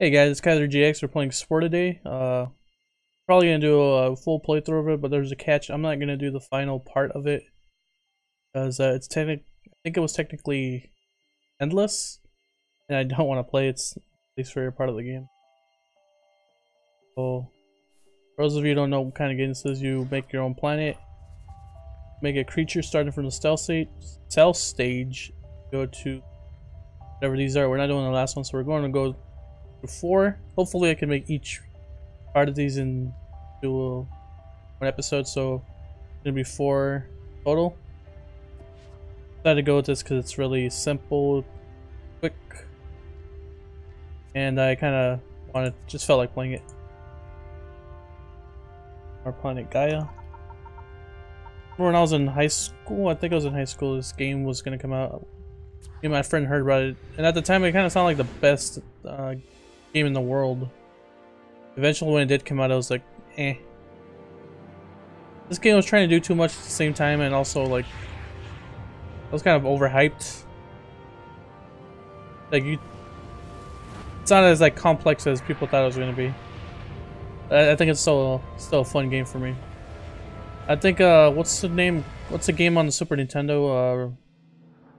Hey guys, it's Kaiser GX. We're playing Spore today. Uh, probably gonna do a full playthrough of it, but there's a catch. I'm not gonna do the final part of it because uh, it's technic. I think it was technically endless, and I don't want to play its least favorite part of the game. So, for those of you who don't know what kind of game this is, you make your own planet, make a creature starting from the cell stage. Cell stage, go to whatever these are. We're not doing the last one, so we're going to go four. Hopefully I can make each part of these into one episode, so gonna be four total. Decided to go with this because it's really simple, quick, and I kind of wanted, just felt like playing it. Our planet Gaia. When I was in high school, I think I was in high school, this game was gonna come out. Me and my friend heard about it, and at the time it kind of sounded like the best uh, game in the world. Eventually when it did come out I was like, eh. This game was trying to do too much at the same time and also like I was kind of overhyped. Like you it's not as like complex as people thought it was gonna be. I, I think it's still still a fun game for me. I think uh what's the name what's the game on the Super Nintendo? Uh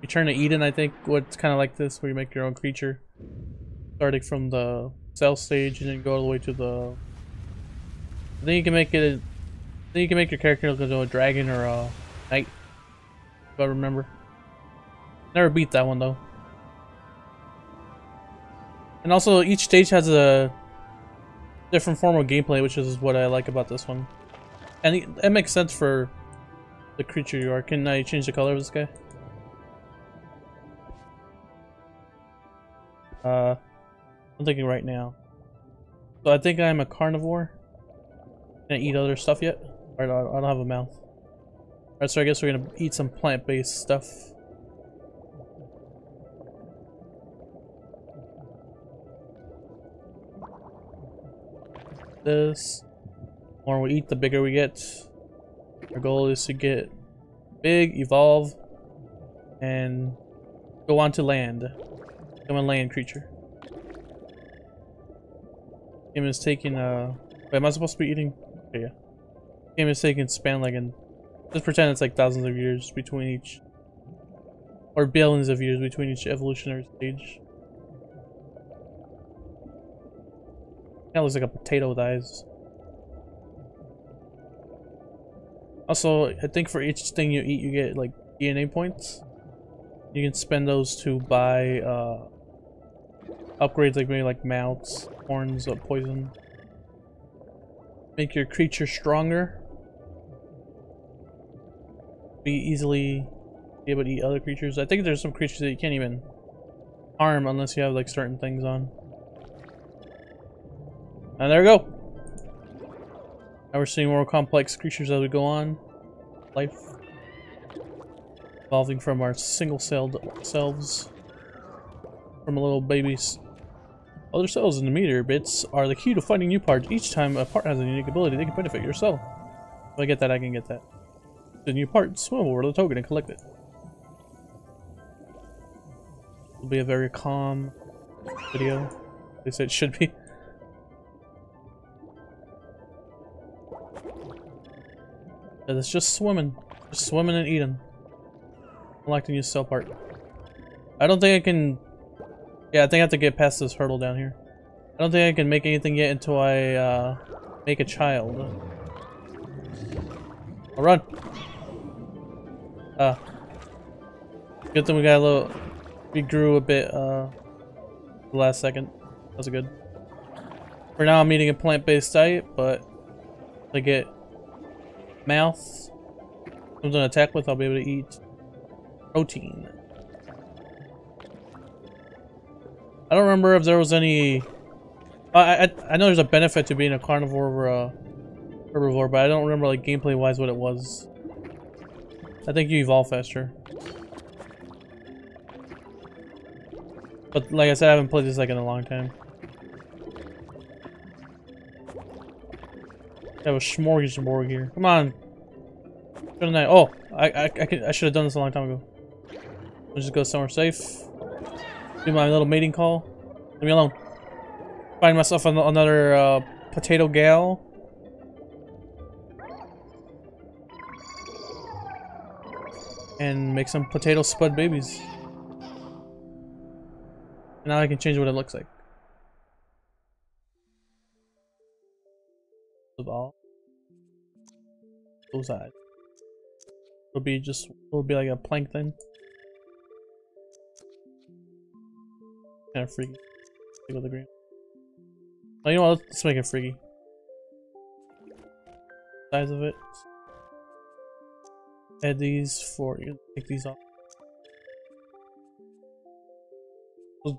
Return to Eden I think what's kinda like this where you make your own creature starting from the cell stage and then go all the way to the. I think you can make it. I think you can make your character look into a dragon or a knight. If I remember. Never beat that one though. And also, each stage has a different form of gameplay, which is what I like about this one. And it makes sense for the creature you are. Can I change the color of this guy? Uh, I'm thinking right now. So I think I'm a carnivore. Can I eat other stuff yet? Or I don't have a mouth. Alright, so I guess we're gonna eat some plant-based stuff. This. The more we eat, the bigger we get. Our goal is to get big, evolve, and go on to land. Become a land creature. Game is taking, uh... Wait, am I supposed to be eating? Okay, yeah. Game is taking span like in... Just pretend it's like thousands of years between each... Or billions of years between each evolutionary stage. That looks like a potato with eyes. Also, I think for each thing you eat, you get like DNA points. You can spend those to buy uh, upgrades like maybe like mouths, horns of poison. Make your creature stronger. Be easily able to eat other creatures. I think there's some creatures that you can't even harm unless you have like certain things on. And there we go. Now we're seeing more complex creatures as we go on. Life. Evolving from our single-celled selves. From a little babies other cells in the meteor bits are the key to finding new parts. Each time a part has a unique ability, they can benefit your cell. If I get that, I can get that. The new part, swim over the token and collect it. It'll be a very calm video. At least it should be. Yeah, it's just swimming. Just swimming and eating. To use cell part. I don't think I can yeah, I think I have to get past this hurdle down here. I don't think I can make anything yet until I uh, make a child. I'll run. Uh, good thing we got a little, we grew a bit uh, the last second. That was good. For now I'm eating a plant-based diet, but I get mouth, something to attack with, I'll be able to eat protein. I don't remember if there was any... I, I, I know there's a benefit to being a carnivore over a herbivore, but I don't remember like gameplay-wise what it was. I think you evolve faster. But like I said, I haven't played this like in a long time. I have a smorgasbord here. Come on. Oh, I I I, I should have done this a long time ago. Let's just go somewhere safe. Do my little mating call. Leave me alone. Find myself an another uh, potato gal. And make some potato spud babies. Now I can change what it looks like. Of all. Those eyes. It'll be just, it'll be like a plankton. Kind of freaky. With the green. Oh, you know what? Let's make it freaky. Size of it. Add these for you. Take these off.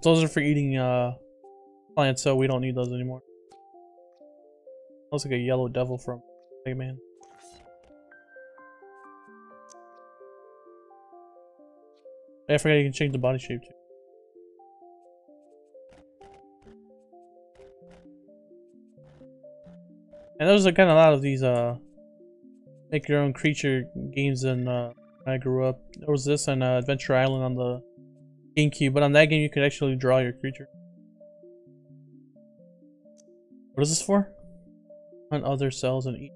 Those are for eating uh, plants, so we don't need those anymore. Looks like a yellow devil from Mega Man. I forgot you can change the body shape too. And there was a kind of a lot of these uh make your own creature games in uh I grew up. There was this and uh, Adventure Island on the GameCube, but on that game you could actually draw your creature. What is this for? Hunt other cells and eat.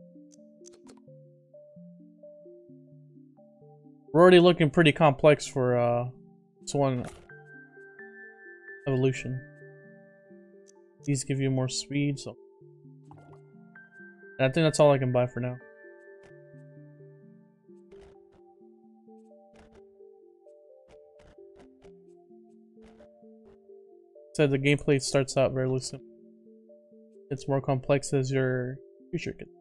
We're already looking pretty complex for uh this one evolution. These give you more speed, so I think that's all I can buy for now. Said so the gameplay starts out very simple. It's more complex as your future gets.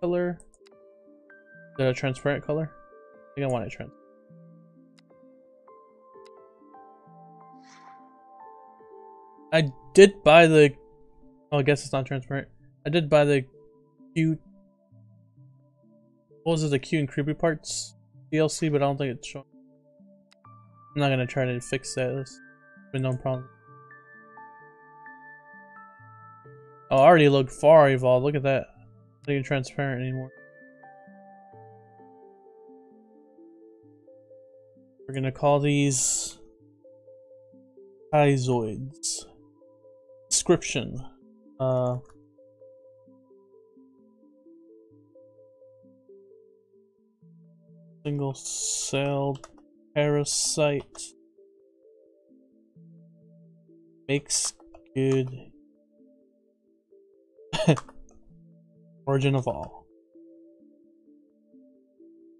Color. A transparent color? I think I want it transparent. I did buy the. Oh, I guess it's not transparent. I did buy the cute. What was it? The cute and creepy parts DLC, but I don't think it's showing. I'm not gonna try to fix that. It's been no problem. Oh, I already look far evolved. Look at that. Not even transparent anymore. We're gonna call these Izoids description. Uh, single cell parasite makes good origin of all.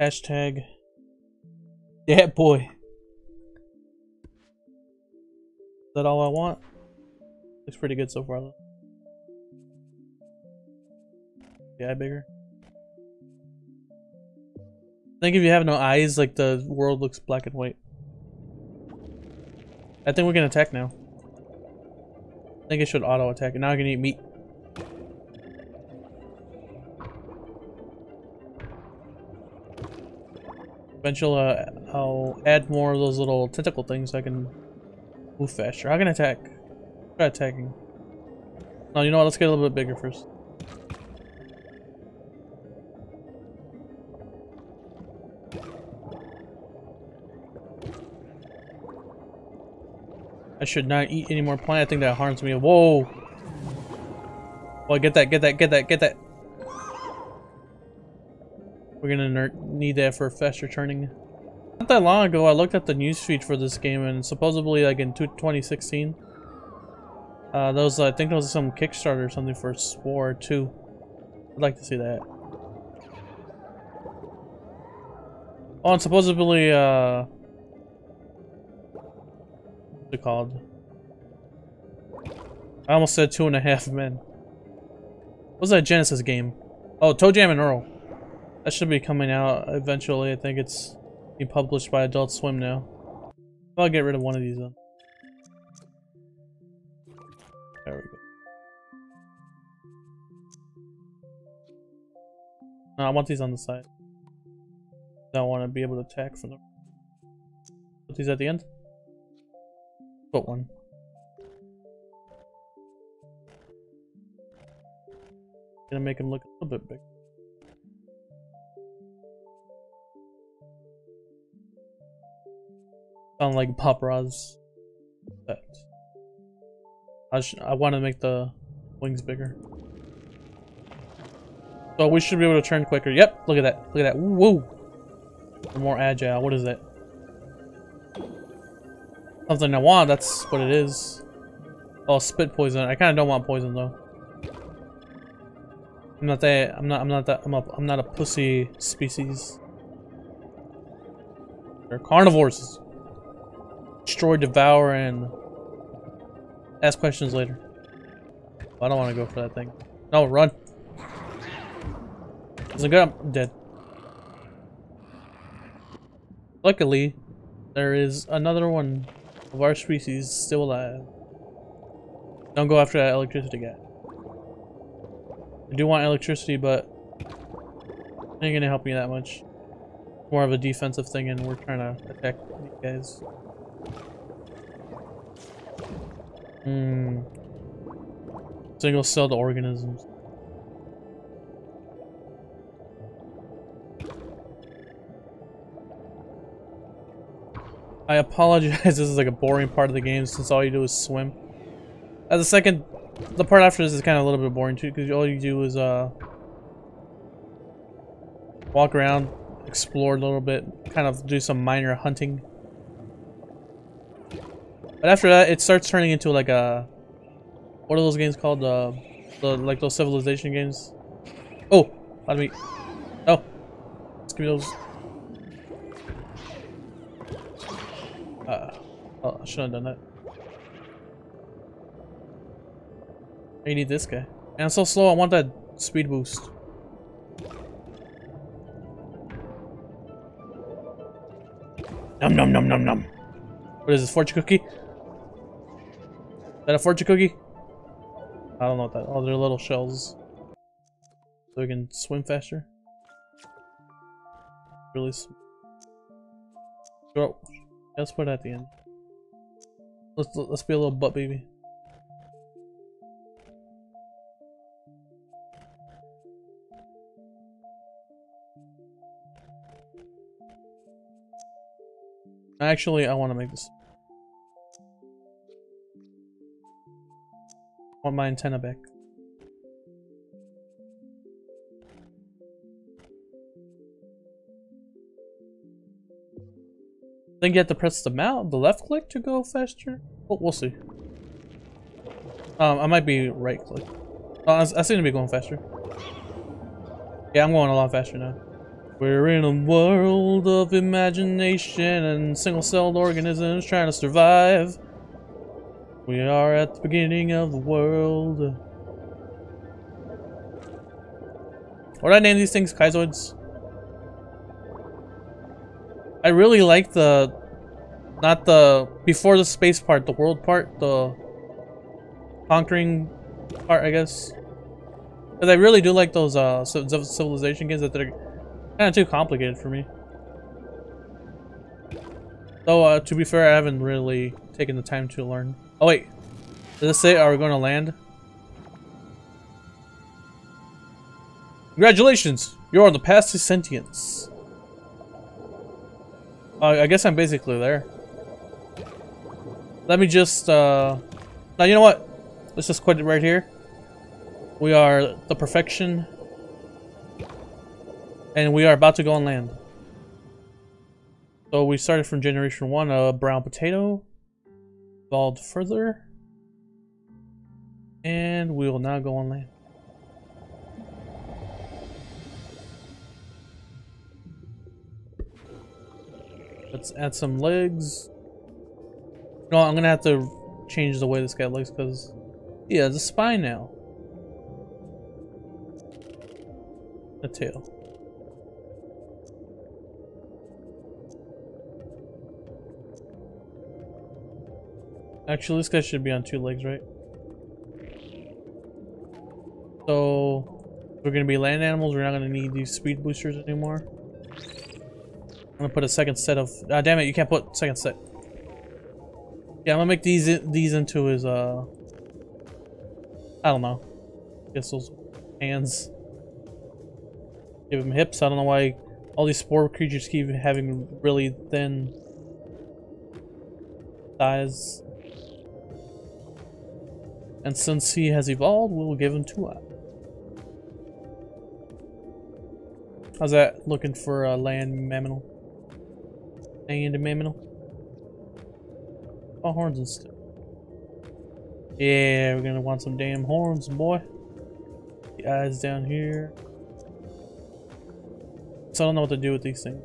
Hashtag yeah boy. Is that all I want? Looks pretty good so far though. The eye bigger. I think if you have no eyes, like the world looks black and white. I think we can attack now. I think it should auto attack. And now I can eat meat. Eventually, uh, I'll add more of those little tentacle things so I can move faster. I can attack. Try attacking. No, you know what? Let's get a little bit bigger first. I should not eat any more plant. I think that harms me. Whoa! Well, get that, get that, get that, get that. We're gonna need that for faster returning. Not that long ago, I looked at the newsfeed for this game, and supposedly, like in 2016, uh, those I think those was some Kickstarter or something for Spore 2. I'd like to see that. Oh, and supposedly, uh, what's it called? I almost said two and a half men. What's that Genesis game? Oh, ToeJam and Earl. That should be coming out eventually. I think it's being published by Adult Swim now. I'll get rid of one of these then. There we go. No, I want these on the side. I don't want to be able to attack from them. Put these at the end. Put one. Gonna make him look a little bit big. Sound like paparazzi. That. I I want to make the wings bigger. So we should be able to turn quicker. Yep, look at that. Look at that. Whoa. We're more agile. What is that? Something I want, that's what it is. Oh, spit poison. I kind of don't want poison though. I'm not that. I'm not. I'm not that. I'm a. I'm not a pussy species. They're carnivores. Destroy, devour, and ask questions later. I don't want to go for that thing. No, run. Is it good? I'm dead. Luckily, there is another one of our species still alive. Don't go after that electricity guy. I do want electricity, but ain't gonna help me that much. More of a defensive thing, and we're trying to attack these guys. Hmm. Single-celled organisms. I apologize, this is like a boring part of the game since all you do is swim. As a second, the part after this is kind of a little bit boring too because all you do is uh walk around, explore a little bit, kind of do some minor hunting. But after that, it starts turning into like a what are those games called? Uh, the like those civilization games. Oh, let me. Oh, let's give me those. Uh, oh, I shouldn't have done that. You need this guy. And I'm so slow, I want that speed boost. Num num num num num. What is this, fortune cookie? That a fortune cookie? I don't know what that. Oh, they're little shells. So we can swim faster. Really. Oh, let's put it at the end. Let's let's be a little butt baby. Actually, I want to make this. Want my antenna back. Then you have to press the mouse, the left click to go faster. Well, we'll see. Um, I might be right click. Oh, I, I seem to be going faster. Yeah, I'm going a lot faster now. We're in a world of imagination and single-celled organisms trying to survive. We are at the beginning of the world. What did I name these things? Kaizoids? I really like the... Not the... Before the space part, the world part. The... Conquering part, I guess. Because I really do like those uh, civilization games that they're Kind of too complicated for me. Though, uh, to be fair, I haven't really taken the time to learn. Oh, wait. Does this say, are we going to land? Congratulations! You're on the path to sentience. Uh, I guess I'm basically there. Let me just, uh... Now, you know what? Let's just quit it right here. We are the perfection and we are about to go on land. So we started from generation one, a brown potato, evolved further, and we will now go on land. Let's add some legs. No, I'm gonna have to change the way this guy looks because he has a spine now. A tail. Actually, this guy should be on two legs, right? So, we're gonna be land animals. We're not gonna need these speed boosters anymore. I'm gonna put a second set of. Ah, damn it! You can't put second set. Yeah, I'm gonna make these these into his. Uh, I don't know. Guess those hands. Give him hips. I don't know why all these spore creatures keep having really thin eyes. And since he has evolved, we will give him two eyes. How's that looking for a land mammal? Land mammal? Oh, horns and stuff. Yeah, we're gonna want some damn horns, boy. The eyes down here. So I don't know what to do with these things.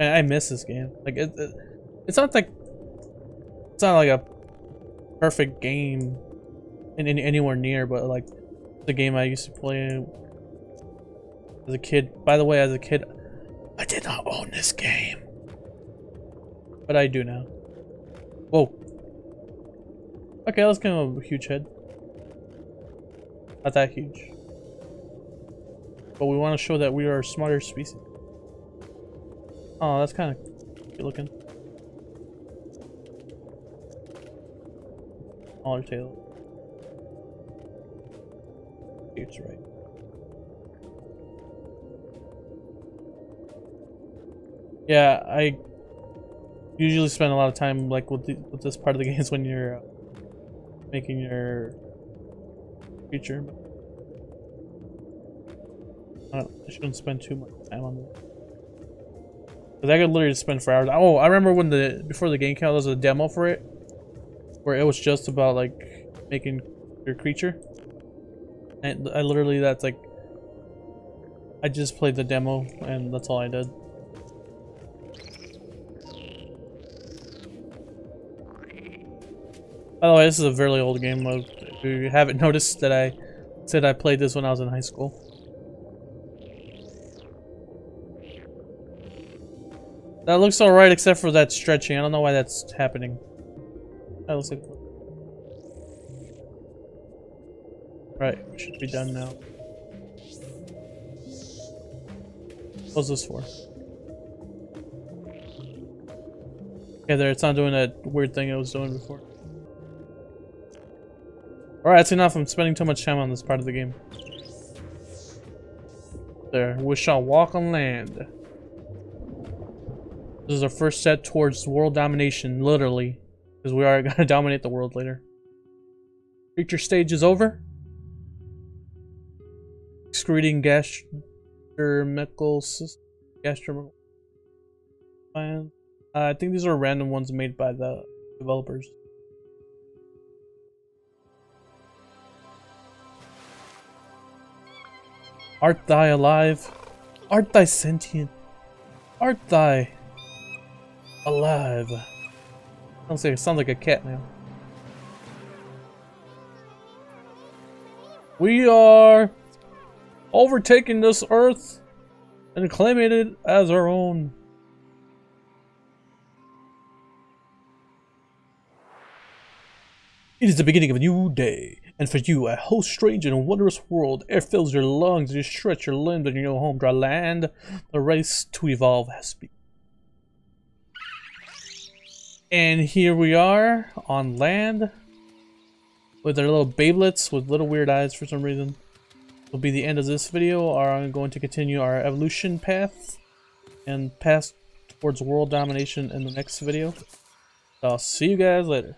Whoops. I miss this game. Like it, it, it's not like it's not like a perfect game in, in anywhere near, but like the game I used to play as a kid. By the way, as a kid, I did not own this game, but I do now. Whoa. Okay, let's give him a huge head. Not that huge. But we want to show that we are a smarter species. Oh, that's kind of good looking. Smaller tail. It's right. Yeah, I usually spend a lot of time like with the, with this part of the game is when you're uh, making your creature. I, I shouldn't spend too much time on this. Cause I could literally spend for hours. Oh, I remember when the before the game came out, there was a demo for it, where it was just about like making your creature. And I literally that's like, I just played the demo and that's all I did. By the way, this is a very old game. If you haven't noticed that I said I played this when I was in high school. That looks alright except for that stretching. I don't know why that's happening. That looks like... Right, should be done now. What's this for? Okay, there, it's not doing that weird thing it was doing before. Alright, that's enough. I'm spending too much time on this part of the game. There, we shall walk on land. This is our first step towards world domination, literally. Because we are going to dominate the world later. Creature stage is over. Excreting gastronomical gastronomical uh, I think these are random ones made by the developers. Art thy alive? Art thy sentient? Art thy alive. Oh, Don't Sounds like, sounds like a cat now. We are overtaking this earth and claiming it as our own. It is the beginning of a new day, and for you, a whole strange and wondrous world. Air fills your lungs, you stretch your limbs, and you know home dry land. The race to evolve has begun. And here we are on land with our little babelets with little weird eyes for some reason. Will be the end of this video. I'm going to continue our evolution path and pass towards world domination in the next video. I'll see you guys later.